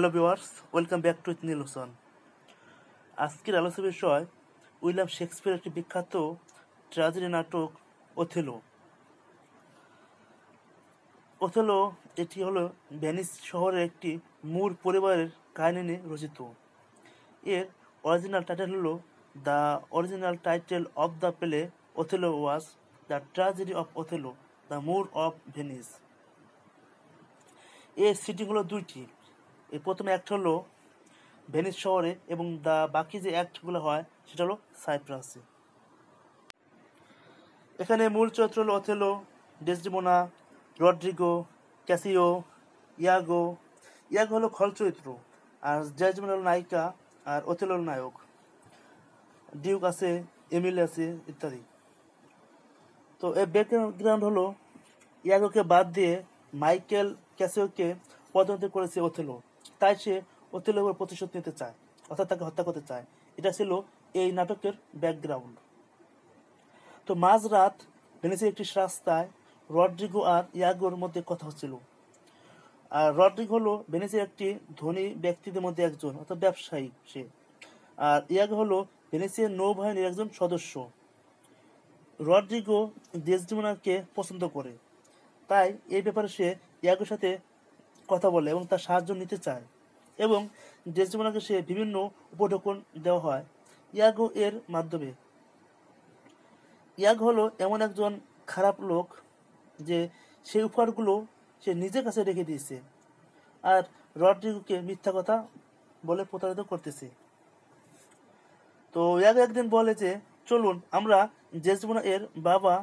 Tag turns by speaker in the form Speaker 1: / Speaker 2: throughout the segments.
Speaker 1: Hello viewers welcome back to Neel Hossain আজকের আলোচনা বিষয় উইলিয়াম শেক্সপিয়ার একটি বিখ্যাত ট্র্যাজেডি নাটক ওথেলো ওথেলো এটি হলো ভেনিস শহরের একটি মূর পরিবারের কাহিনী নিয়ে রচিত। এর অরিজিনাল টাইটেল হলো the original title of the play Othello was the tragedy of Othello the Moor of Venice এর সিটি হলো দুইটি। এই প্রথম অ্যাক্ট হলো ভেনিস শহরে এবং দা বাকি যে অ্যাক্টগুলো হয়, সেটা হলো সাইপ্রাসে। এখানে মূল চরিত্র হলো Othello Desdemona, Roderigo, Cassio, Iago. Iago হলো খল চরিত্র, আর ডেসডিমোনা হলো নায়িকা, আর অথেলো হলো নায়ক। ডিউক আছে, এমিল আছে, ইত্যাদি। তো এর ব্যাকগ্রাউন্ড হলো ইয়াগোকে বাদ দিয়ে মাইকেল ক্যাসিওকে পদোন্নতি করেছে ওথেলো তাই সে ওথেলোর উপর প্রতিশোধ নিতে চায়, অর্থাৎ তাকে হত্যা করতে চায়। এটা ছিল এই নাটকের ব্যাকগ্রাউন্ড তো মাঝরাত ভেনিসের একটি রাস্তায় রড্রিগো আর ইয়াগোর মধ্যে কথা হচ্ছিল। আর রড্রিগো হলো ভেনিসের একটি ধনী ব্যক্তিদের মধ্যে একজন, অর্থাৎ ব্যবসায়ী সে। আর ইয়াগো হলো ভেনিসের নৌবাহিনীর একজন সদস্য। রড্রিগো দেশডিমোনাকে পছন্দ করে। তাই এই ব্যাপারে সে ইয়াগোর সাথে কথা বলে এবং তার সাহায্য নিতে চায়। এবং ডেসডিমোনাকে সে বিভিন্ন উপঢৌকন দেওয়া হয় ইয়াগো এর মাধ্যমে। ইয়াগ হলো এমন একজন খারাপ লোক যে সেই উপহারগুলো সে নিজের কাছে রেখে দিয়েছে আর রড্রিগোকে মিথ্যা কথা বলে প্রতারিত করতেছে। তো ইয়াগ একদিন বলে যে, চলুন, আমরা জেসমোনা এর বাবা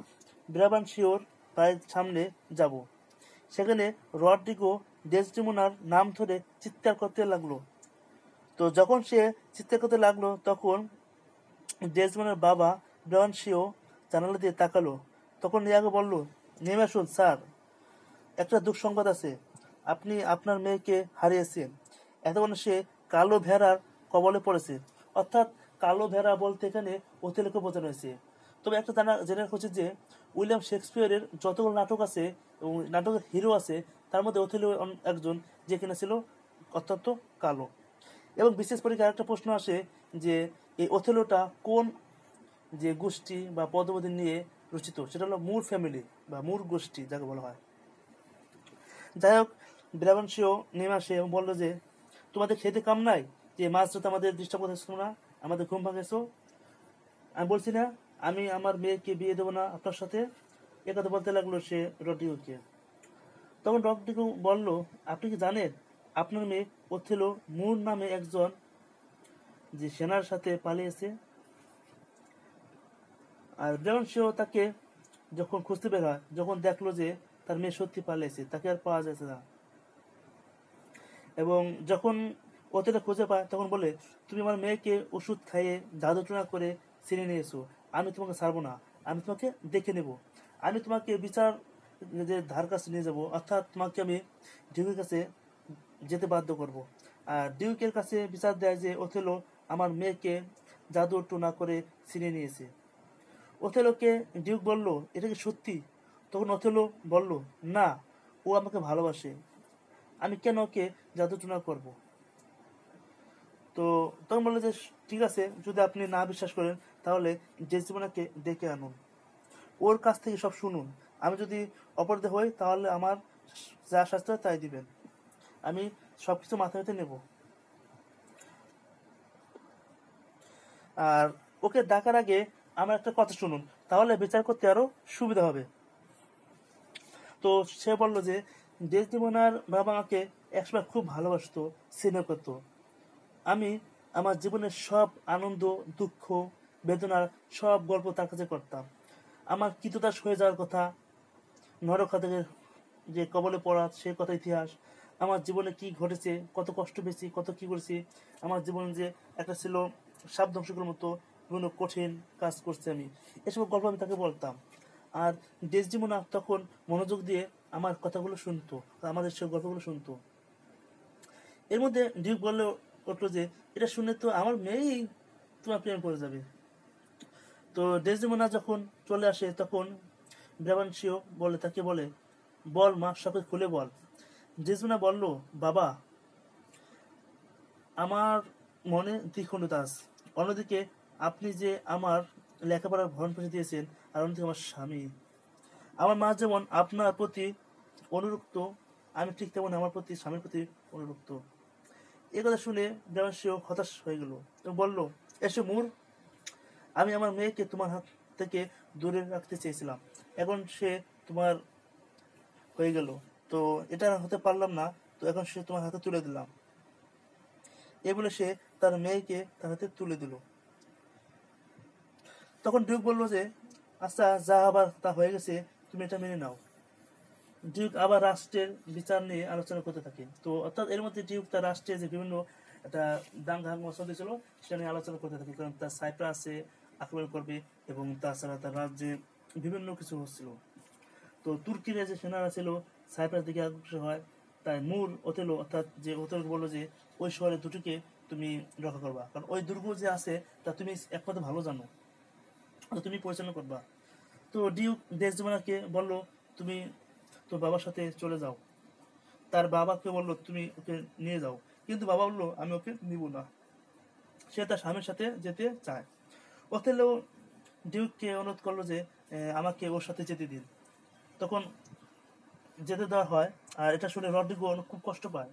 Speaker 1: ব্রাবান শিওর বাড়ির সামনে যাব। সেখানে রড্রিগো ডেসডিমোনার নাম ধরে চিৎকার করতে লাগল। তো যখন সে চিৎকার করতে লাগল, তখন ডেসডিমোনার বাবা ব্রাবান শিও জানালা দিয়ে তাকালো। তখন ইয়াগো বলল, নেমে আসুন, স্যার। একটা দুঃখ সংবাদ আছে। আপনি আপনার মেয়েকে হারিয়েছেন। এতক্ষণ সে কালো ভেড়ার কবলে পড়েছে। অর্থাৎ কালো ভেড়া বলতে এখানে অতিলেকে বোঝানো হয়েছে। তবে একটা জানা জেনে হচ্ছে যে উইলিয়াম শেক্সপিয়ারের যতগুলো নাটক আছে এবং নাটকের হিরো আছে তার মধ্যে অথেলো একজন, যে কিনা ছিল অত্যন্ত কালো। এবং বিশেষ পরীক্ষায় একটা প্রশ্ন আসে যে, এই অথেলোটা কোন যে গোষ্ঠী বা পদবধি নিয়ে রচিত? সেটা হলো মুর ফ্যামিলি বা মূর গোষ্ঠী, যাকে বলা হয়। যাই হোক ব্রাহ্মণশীয় নেমে আসে এবং বলল যে, তোমাদের খেতে কাম নাই? যে মাছ রাতে আমাদের ডিস্টার্ব করতেছো না? আমাদের ঘুম ভাঙেছো? আমি বলছি, না, আমি আমার মেয়েকে বিয়ে দেবো না আপনার সাথে? এ কথা বলতে লাগল সে রড্রিগোকে তখন রড্রিগো বলল, আপনি কি জানেন, আপনার মেয়ে ওথেলো মুর নামে একজন যে সেনার সাথে পালিয়েছে? আর ব্রাউন সেও তাকে যখন খুঁজতে বের হয়, যখন দেখল যে তার মেয়ে সত্যি পালিয়েছে, তাকে আর পাওয়া যাচ্ছে না। এবং যখন ওতেটা খুঁজে পায়, তখন বলে, তুমি আমার মেয়েকে ওষুধ খাইয়ে জাদুটনা করে চিনে নিয়ে এসো আমি তোমাকে ছাড়বো না, আমি তোমাকে দেখে নেব। আমি তোমাকে বিচার যে ধার কাছে নিয়ে যাব, অর্থাৎ তোমাকে আমি ডিউকের কাছে যেতে বাধ্য করব। আর ডিউকের কাছে বিচার দেয় যে ওথেলো আমার মেয়েকে জাদু টুনা করে চিনে নিয়েছে। ওথেলোকে ডিউক বলল, এটা কি সত্যি? তখন ওথেলো বলল, না, ও আমাকে ভালোবাসে। আমি কেন ওকে জাদু টুনা করব? তো তখন বলল যে, ঠিক আছে, যদি আপনি না বিশ্বাস করেন, তাহলে জেসিমোনাকে ডেকে আনুন। ওর কাছ থেকে সব শুনুন। আমি যদি অপরাধে হই, তাহলে আমার যা শাস্তি হয় তাই দিবেন। আমি সব কিছু মাথায় মাথায় নেব। আর ওকে ডাকার আগে আমার একটা কথা শুনুন, তাহলে বিচার করতে আরও সুবিধা হবে। তো সে বলল যে ডেসডিমোনার বাবা আমাকে একসময় খুব ভালোবাসতো, স্নেহ করতো। আমি আমার জীবনের সব আনন্দ, দুঃখ, বেদনার সব গল্প তার কাছে করতাম। আমার কৃতদাস হয়ে যাওয়ার কথা নরখাতের যে কবলে পড়া, সে কথা ইতিহাস। আমার জীবনে কি ঘটেছে, কত কষ্ট পেয়েছি, কত কি করেছি, আমার জীবনে যে একটা ছিল সাপ ধ্বংসকের মতো বিভিন্ন কঠিন কাজ করছি আমি। এসব গল্প আমি তাকে বলতাম। আর ডেসডিমোনা তখন মনোযোগ দিয়ে আমার কথাগুলো শুনতো, আমাদের সব গল্পগুলো শুনতো। এর মধ্যে ডিউক বললে, উঠল যে, এটা শুনে তো আমার মেয়েই তোমার প্রেমে পড়ে যাবে। তো ডেসডিমোনা যখন চলে আসে, তখন ব্রাবানশিও বলে তাকে বলে, বল মা সবকে খুলে বল। ডেসডিমোনা বলল, বাবা, আমার মনে দ্বিখণ্ডিত আছে। অন্যদিকে, আপনি যে আমার লেখাপড়ার ভরণ পোষণ দিয়েছেন, আর অন্যদিকে আমার স্বামী। আমার মা যেমন আপনার প্রতি অনুরক্ত, আমি ঠিক তেমন আমার প্রতি, স্বামীর প্রতি অনুরক্ত। এ কথা শুনে দেবাংশীও হতাশ হয়ে গেল এবং বলল, এসে মুর, আমি আমার মেয়েকে তোমার হাত থেকে দূরে রাখতে চেয়েছিলাম। এখন সে তোমার হয়ে গেল। তো এটা হতে পারলাম না, তো এখন সে তোমার হাতে তুলে দিলাম। এ বলে সে তার মেয়েকে তার হাতে তুলে দিল। তখন ডিউক বলল যে আচ্ছা যা আবার তা হয়ে গেছে, তুমি এটা মেনে নাও। ডিউক আবার রাষ্ট্রের বিচার নিয়ে আলোচনা করতে থাকে। তো অর্থাৎ এর মধ্যে ডিউক তার রাষ্ট্রের যে বিভিন্ন একটা দাঙ্গা হাঙ্গা চলতেছিল সেটা নিয়ে আলোচনা করতে থাকে। কারণ তার সাইপ্রাসে আক্রমণ করবে এবং তাছাড়া তার রাজ্যে বিভিন্ন কিছু হচ্ছিল। তো তুর্কির যে সেনারা ছিল, সাইপ্রাস দিকে অগ্রসর হয়, তাই মূর ওতেলো অর্থাৎ যে ওতেলো বলল যে, ওই শহরে দুটিকে তুমি রক্ষা করবা। কারণ ওই দুর্গ যে আছে, তা তুমি একমাত্র ভালো জানো। তুমি পরিচালনা করবা। তো ডিউক দেশজমানাকে বলল, তুমি তোর বাবার সাথে চলে যাও। তার বাবাকে বলল, তুমি ওকে নিয়ে যাও। কিন্তু বাবা বলল, আমি ওকে নিব না। সে তার স্বামীর সাথে যেতে চায়। ওথেলো ডিউককে অনুরোধ করল যে আমাকে ওর সাথে যেতে দিন। তখন যেতে দেওয়া হয়, আর এটা শুনে রড্রিগো খুব কষ্ট পায়।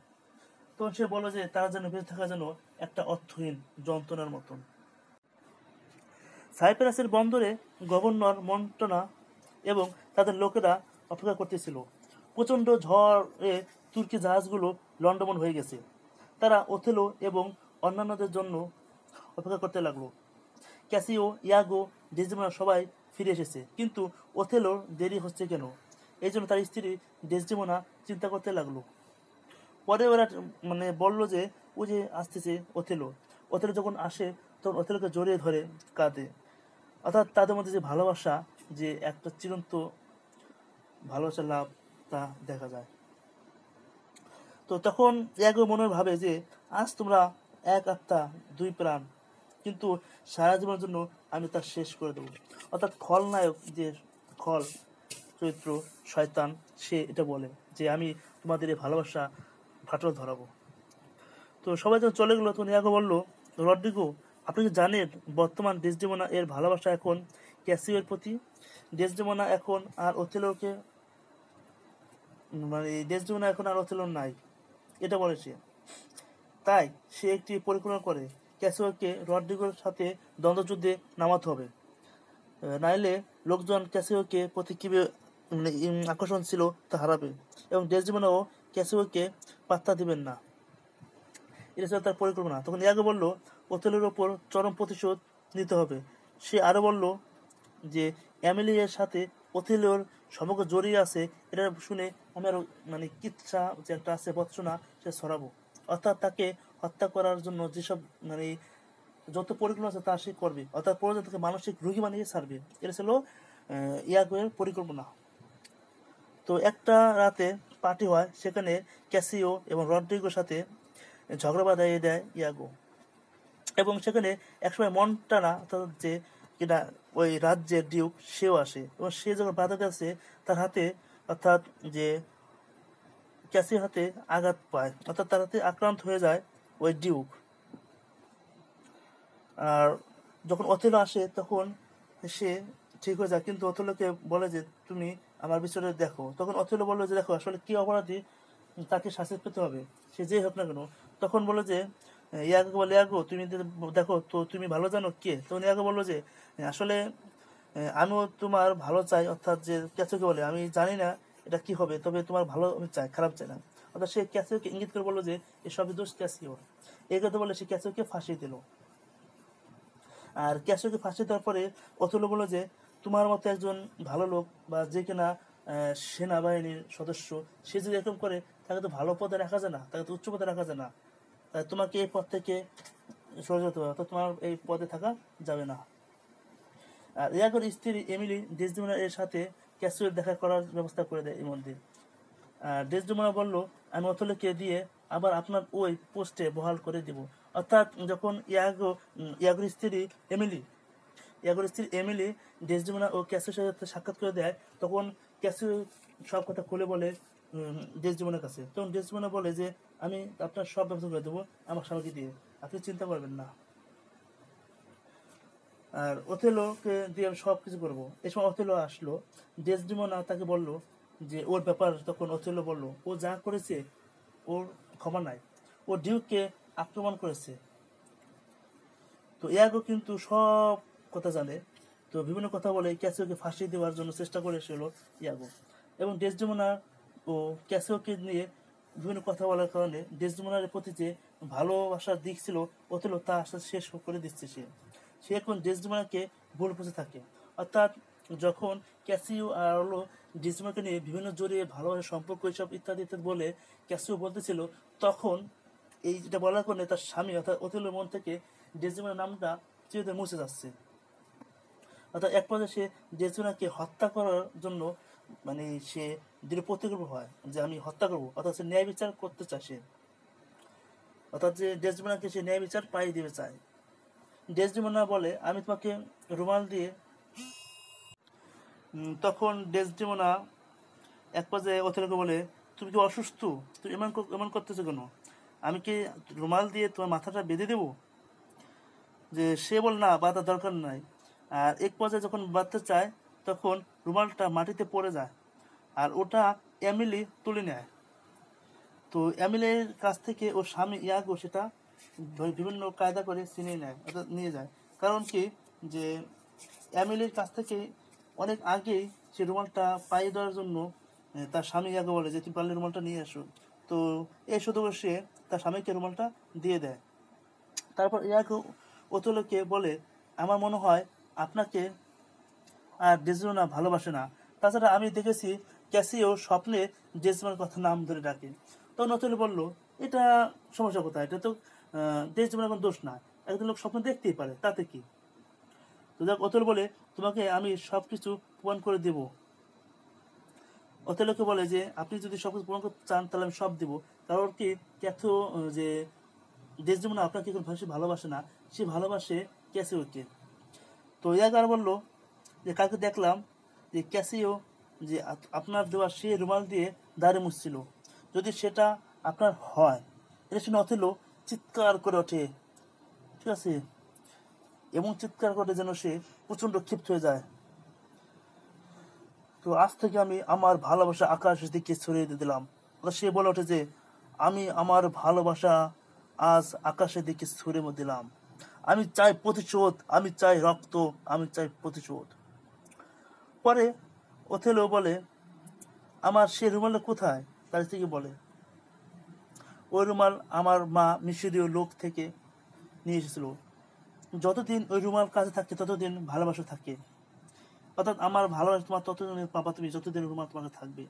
Speaker 1: তখন সে বলে যে, তারা যেন বেঁচে থাকা যেন একটা অর্থহীন যন্ত্রণার মতন। সাইপ্রাসের বন্দরে গভর্নর মন্টনা এবং তাদের লোকেরা অপেক্ষা করতেছিল। প্রচণ্ড ঝড়ে তুর্কি জাহাজগুলো লন্ডমন হয়ে গেছে। তারা ওথেলো এবং অন্যান্যদের জন্য অপেক্ষা করতে লাগল। ক্যাসিও, ইয়াগো ডেসডিমোনা সবাই ফিরে এসেছে। কিন্তু ওথেলোর দেরি হচ্ছে কেন? এই জন্য তার স্ত্রী ডেসডিমোনা চিন্তা করতে লাগল। পরে ওরা মানে বলল যে, ও যে আসতেছে ওথেলো। ওথেলো যখন আসে, তখন ওথেলোকে জড়িয়ে ধরে, কাঁদে। অর্থাৎ তাদের মধ্যে যে ভালোবাসা, যে একটা চিরন্ত ভালোবাসা লাভ তা দেখা যায়। তো তখন এক মনের ভাবে যে, আজ তোমরা এক আত্মা, দুই প্রাণ। কিন্তু সারা জীবনের জন্য আমি তা শেষ করে দেবো। অর্থাৎ খলনায়ক যে খল, চরিত্র, শয়তান, সে এটা বলে যে, আমি তোমাদের এই ভালোবাসা ফাটল ধরাবো। তো সবাই যখন চলে গেলো, তখন ইয়াগো বলল, রড্রিগো, আপনি কি জানেন বর্তমান ডেসডেমোনা এর ভালোবাসা এখন ক্যাসিওর প্রতি? ডেসডেমোনা এখন আর ওথেলোকে মানে ডেসডেমোনা এখন আর ওথেলো নাই। এটা বলেছে তাই সে একটি পরিকল্পনা করে। ক্যাসিওকে রড্রিগোর সাথে দ্বন্দ্বযুদ্ধে নামাতে হবে। নাইলে লোকজন ক্যাসিওকে প্রতি কি মানে আকর্ষণ ছিল তা হারাবে এবং ডেসডেমোনাও ক্যাসিওকে পাত্তা দিবেন না। এটা ছিল তার পরিকল্পনা। তখন ইয়াগো বলল, ওথেলোর ওপর চরম প্রতিশোধ নিতে হবে। সে আরও বলল যে অ্যামিলিয়ার সাথে ওথেলোর সমগ্র জড়িয়ে আছে, এটা শুনে আমি আরও মানে কিচ্ছা যে একটা আছে, বৎসনা, সে ছড়াবো। অর্থাৎ তাকে হত্যা করার জন্য যেসব মানে যত পরিকল্পনা আছে তা সে করবে। অর্থাৎ প্রয়োজন তাকে মানসিক রোগী বানিয়ে ছাড়বে। এটা ছিল ইয়াগোয়ের পরিকল্পনা। তো একটা রাতে পার্টি হয়, সেখানে ক্যাসিও এবং রড্রিগোর সাথে ঝগড়া বাঁধাইয়ে দেয় ইয়াগো। এবং সেখানে একসময় মন্টানা, অর্থাৎ যে কিনা ওই রাজ্যের ডিউক, সেও আসে। এবং সে যখন বাধা আসে তার হাতে, অর্থাৎ যে ক্যাসির হাতে আঘাত পায়। অর্থাৎ তার হাতে আক্রান্ত হয়ে যায়। ওই ডিউক। আর যখন অথেলো আসে, তখন সে ঠিক হয়ে যায়। কিন্তু অথেলোকে বলে যে, তুমি আমার বিষয়টা দেখো। তখন অথেলো বলল যে, দেখো, আসলে কি অপরাধী তাকে শাস্তি পেতে হবে? সে যেই হোক না কেন। তখন বলল যে ইয়াগো বলে ইয়াগো তুমি দেখো, তো তুমি ভালো জানো কে? তখন ইয়াগো বলল যে, আসলে, আমিও তোমার ভালো চাই, অর্থাৎ যে ক্যাসিওকে বলে, আমি জানি না এটা কি হবে, তবে তোমার ভালো আমি চাই, খারাপ চাই না। অর্থাৎ সে ক্যাসিওকে ইঙ্গিত করে বলল যে এসবই দোষ ক্যাসিওর এই কথা বলে সে ক্যাসিওকে ফাঁসিয়ে দিল। আর ক্যাসিওকে ফাঁসিয়ে দেওয়ার পরে অথলো বলল যে, তোমার মতো একজন ভালো লোক বা যে কিনা সেনাবাহিনীর সদস্য, সে যদি এরকম করে, তাকে তো ভালো পদে রাখা যায় না, তাকে তো উচ্চ পদে রাখা যায় না। তাই তোমাকে এই পদ থেকে সরে যেতে হবে, অর্থাৎ তোমার এই পদে থাকা যাবে না। আর ইয়াগোর স্ত্রী এমিলি ডেসডিমোনা এর সাথে ক্যাসিওর দেখা করার ব্যবস্থা করে দেয় এই মধ্যে আর ডেসডিমোনা বলল আমি অথলোকে দিয়ে আবার আপনার ওই পোস্টে বহাল করে দিব। অর্থাৎ যখন ইয়াগো ইয়াগোর স্ত্রী এমিলি, ইয়াগোর স্ত্রী এমিলি ডেসডিমোনা ও ক্যাসিওর সাথে সাক্ষাৎ করে দেয়, তখন ক্যাসিও সব কথা খুলে বলে ডেসডিমনের কাছে। তখন ডেসডিমনা বলে যে, আমি আপনার সব ব্যবস্থা করে দেবো আমার স্বামীকে দিয়ে। আপনি চিন্তা করবেন না। আর ওথেলোকে দিয়ে আমি সব কিছু করব। এই সময় ওথেলো আসলো। ডেসডিমোনা তাকে বলল যে ওর ব্যাপার তখন ওথেলো বলল, ও যা করেছে, ওর ক্ষমা নাই। ও ডিউককে আক্রমণ করেছে। তো ইয়াগো কিন্তু সব কথা জানে। তো বিভিন্ন কথা বলে ক্যাসিওকে ফাঁসি দেওয়ার জন্য চেষ্টা করেছিল ইয়াগো। এবং ডেসডিমোনা ও ক্যাসিওকে নিয়ে বিভিন্ন কথা বলার কারণে ডেসডিমোনার প্রতি যে ভালোবাসার দিক ছিল ওথেলো তা আস্তে শেষ করে দিচ্ছে সে। সে এখন ডেসডিমোনাকে ভুল বুঝে থাকে। অর্থাৎ যখন ক্যাসিও আর হলো ডেসডিমোনাকে নিয়ে বিভিন্ন জড়িয়ে ভালোভাবে সম্পর্ক এইসব ইত্যাদি ইত্যাদি বলে ক্যাসিও বলতেছিল, তখন এই যেটা বলার কারণে তার স্বামী অর্থাৎ অতুলের মন থেকে ডেসডিমোনার নামটা চিরতরে মুছে যাচ্ছে। অর্থাৎ এক পর্যায়ে সে ডেসডিমোনাকে হত্যা করার জন্য মানে সে দৃঢ় প্রতিকল্প হয় যে আমি হত্যা করব, অর্থাৎ সে ন্যায় বিচার করতে চায় সে। অর্থাৎ যে ডেসডিমোনাকে সে ন্যায় বিচার পাইয়ে দিতে চায়। ডেসডিমোনা বলে, আমি তোমাকে রুমাল দিয়ে তখন ডেসডিমোনা এক পর্যায়ে অথেলোকে বলে, তুমি কি অসুস্থ? তুমি এমন এমন করতেছো কেন? আমি কি রুমাল দিয়ে তোমার মাথাটা বেঁধে দেবো? যে সে বল, না বাঁধার দরকার নাই। আর এক পর্যায়ে যখন বাঁধতে চায়, তখন রুমালটা মাটিতে পড়ে যায় আর ওটা এমিলি তুলে নেয়। তো এমিলের কাছ থেকে ওর স্বামী ইয়াগো সেটা বিভিন্ন কায়দা করে ছিনিয়ে নেয়, অর্থাৎ নিয়ে যায়। কারণ কি? যে এমিলির কাছ থেকে অনেক আগেই সে রুমালটা পাইয়ে দেওয়ার জন্য তার স্বামী ইয়াগো বলে যে, তুমি পারলে রুমালটা নিয়ে আসো তো এই শুধু সে তার স্বামীকে রুমালটা দিয়ে দেয়। তারপর ইয়াগো ওতলোকে বলে, আমার মনে হয় আপনাকে আর ডেজমোনা ভালোবাসে না। তাছাড়া আমি দেখেছি ক্যাসিও স্বপ্নে ডেজমোনার কথা নাম ধরে ডাকে। তখন অতলে বলল, এটা সমস্যা কোথায় এটা তো ডেজমোনার কোনো দোষ না। একজন লোক স্বপ্ন দেখতেই পারে, তাতে কি? তো দেখ অতল বলে তোমাকে আমি সব কিছু প্রমাণ করে দেব। অতলোকে বলে যে, আপনি যদি সব কিছু প্রমাণ করতে চান, তাহলে আমি সব দিব। কারণ কি? ক্যাথো, যে ডেজমোনা আপনাকে কোনো ভাষা ভালোবাসে না, সে ভালোবাসে ক্যাসিওকে। তো ইয়াগার বলল যে, কালকে দেখলাম যে ক্যাসিও, যে আপনার দেওয়া সে রুমাল দিয়ে দাঁড়ে মুছছিল। যদি সেটা আপনার হয়, এটা শুনে অথেলো চিৎকার করে ওঠে। ঠিক আছে? এবং চিৎকার করে যেন সে প্রচণ্ড ক্ষিপ্ত হয়ে যায়। তো আজ থেকে আমি আমার ভালোবাসা আকাশের দিকে ছড়িয়ে দিয়ে দিলাম। সে বলে ওঠে যে, আমি আমার ভালোবাসা আজ আকাশের দিকে ছড়িয়ে দিলাম। আমি চাই প্রতিশোধ, আমি চাই রক্ত, আমি চাই প্রতিশোধ। পরে ওথেলো বলে, আমার সে রুমালটা কোথায়? তার থেকে বলে, ওই রুমাল আমার মা মিশরীয় লোক থেকে নিয়ে এসেছিল। যতদিন ওই রুমাল কাছে থাকে, ততদিন ভালোবাসা থাকে। অর্থাৎ আমার ভালোবাসা তোমার ততদিন পাবা তুমি যতদিন রুমাল তোমাকে থাকবে।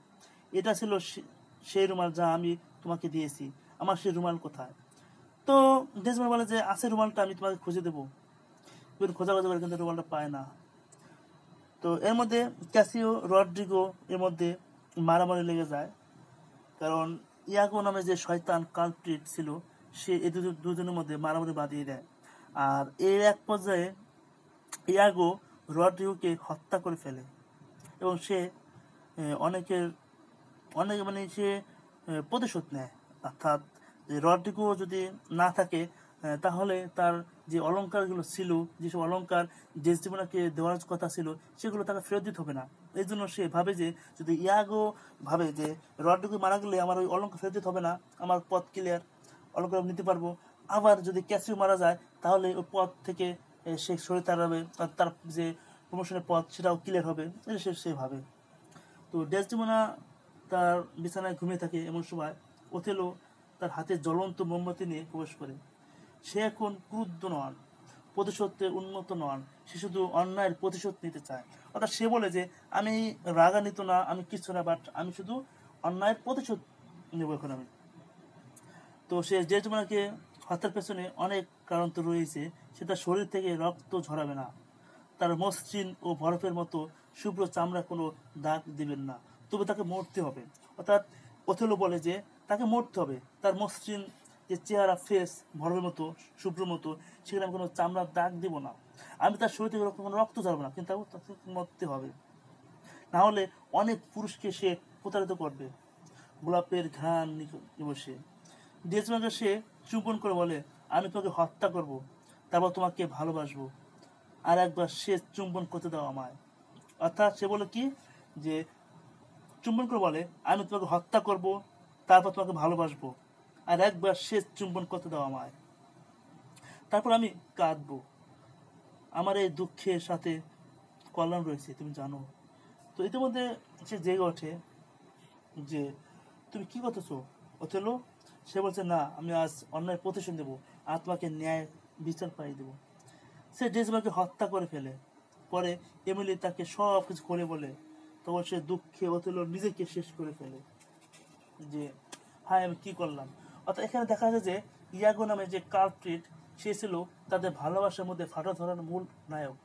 Speaker 1: এটা ছিল সেই রুমাল যা আমি তোমাকে দিয়েছি। আমার সেই রুমাল কোথায়? তো ডেজমান বলে যে, আছে রুমালটা, আমি তোমাকে খুঁজে দেবো। খোঁজা খোঁজা করে কিন্তু রুমালটা পায় না। তো এর মধ্যে ক্যাসিও রড্রিগো এর মধ্যে মারামারি লেগে যায়। কারণ ইয়াগো নামে যে শয়তান কালপ্রিট ছিল, সে দুজন- দুজনের মধ্যে মারামারি বাঁধিয়ে দেয়। আর এর এক পর্যায়ে ইয়াগো রড্রিগোকে হত্যা করে ফেলে এবং সে অনেকের, অনেক মানে সে প্রতিশোধ নেয়। অর্থাৎ রড্রিগো যদি না থাকে তাহলে তার যে অলঙ্কারগুলো ছিল, যেসব অলঙ্কার ডেসডিমোনাকে দেওয়ার কথা ছিল, সেগুলো তাকে ফেরত দিতে হবে না। এই জন্য সে ভাবে যে, যদি ইয়াগো ভাবে যে রড্রিগো মারা গেলে আমার ওই অলঙ্কার ফেরত দিতে হবে না, আমার পথ ক্লিয়ার অলঙ্কার নিতে পারব আবার যদি ক্যাসিও মারা যায়, তাহলে ওই পথ থেকে সে সরে আর তার যে প্রমোশনের পথ সেটাও ক্লিয়ার হবে। সে সেভাবে তো ডেসডিমোনা তার বিছানায় ঘুমিয়ে থাকে এমন সময় ওথেলো তার হাতে জ্বলন্ত মোমবাতি নিয়ে প্রবেশ করে। সে এখন ক্রুদ্ধ নন, প্রতিশোধে উন্নত নন, সে শুধু অন্যায়ের প্রতিশোধ নিতে চায়। অর্থাৎ সে বলে যে, আমি রাগান্বিত না, আমি কিছু না বাট আমি শুধু অন্যায়ের প্রতিশোধ নেব এখন আমি। তো সে ডেসডিমোনাকে হত্যার পেছনে অনেক কারণ তো রয়েছে সে তার শরীর থেকে রক্ত ঝরাবে না। তার মসৃণ ও বরফের মতো শুভ্র চামড়া কোনো দাগ দিবেন না। তবে তাকে মরতে হবে। অর্থাৎ ওথেলো বলে যে, তাকে মরতে হবে। তার মসৃণ যে চেহারা ফেস বরফের মতো, শুভ্র মতো, সেখানে আমি কোনো চামড়ার দাগ দিব না। আমি তার শরীর থেকে কোনো রক্ত ঝরাবো না, কিন্তু তাকে মরতে হবে। না হলে অনেক পুরুষকে সে প্রতারিত করবে। গোলাপের ঘ্রাণ বসে ডেজমাকে সে চুম্বন করে বলে, আমি তোমাকে হত্যা করব, তারপর তোমাকে ভালোবাসবো। আর একবার সে চুম্বন করতে দাও আমায়। অর্থাৎ সে বলে কি? যে চুম্বন করে বলে, আমি তোমাকে হত্যা করব, তারপর তোমাকে ভালোবাসবো। আর একবার শেষ চুম্বন করতে দাও আমায়। তারপর আমি কাঁদবো। আমার এই দুঃখের সাথে কল্যাণ রয়েছে, তুমি জানো। তো ইতিমধ্যে সে জেগে ওঠে যে, তুমি কি করতেছো? অথেলো সে বলছে, না, আমি আজ অন্যায় প্রতিশোধ দেবো আত্মাকে তোমাকে ন্যায় বিচার পাই দেবো। সে ডেজমাকে হত্যা করে ফেলে। পরে এমিলি তাকে সব কিছু করে বলে, তখন সে দুঃখে অথেলো নিজেকে শেষ করে ফেলে। যে, হায়, আমি কি করলাম? অর্থাৎ এখানে দেখা যায় যে, ইয়াগো নামে যে কার্ট্রিট সে ছিল তাদের ভালোবাসার মধ্যে ফাটা ধরার মূল নায়ক।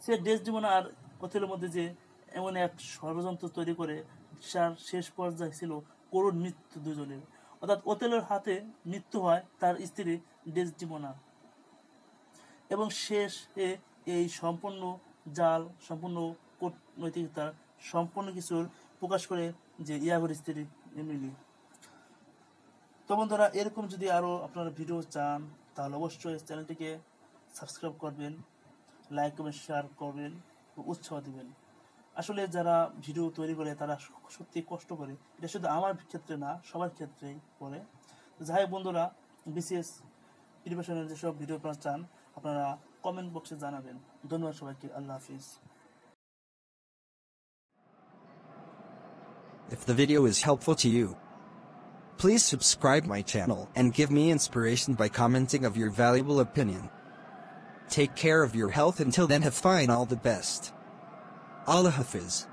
Speaker 1: সে ডেসডিমোনা আর অথেলের মধ্যে যে এমন এক ষড়যন্ত্র তৈরি করে, যার শেষ পর্যায়ে ছিল করুণ মৃত্যু দুজনের। অর্থাৎ ওতেলের হাতে মৃত্যু হয়, তার স্ত্রী ডেসডিমোনা। এবং শেষে এই সম্পূর্ণ জাল, সম্পূর্ণ কূটনৈতিকতা সম্পূর্ণ কিছুর প্রকাশ করে যে ইয়াগোর স্ত্রী এমিলি। তো বন্ধুরা, এরকম যদি আরও আপনারা ভিডিও চান, তাহলে অবশ্যই চ্যানেলটিকে সাবস্ক্রাইব করবেন, লাইক করবেন শেয়ার করবেন, উৎসাহ দিবেন। আসলে যারা ভিডিও তৈরি করে তারা সত্যি কষ্ট করে এটা শুধু আমার ক্ষেত্রে না সবার ক্ষেত্রেই করে যাই বন্ধুরা বিসিএস প্রিপারেশনের যেসব ভিডিও আপনারা চান আপনারা কমেন্ট বক্সে জানাবেন ধন্যবাদ সবাইকে আল্লাহ হাফিজ
Speaker 2: If the video is helpful to you, please subscribe my channel and give me inspiration by commenting of your valuable opinion. Take care of your health until then have fine all the best. Allah Hafiz.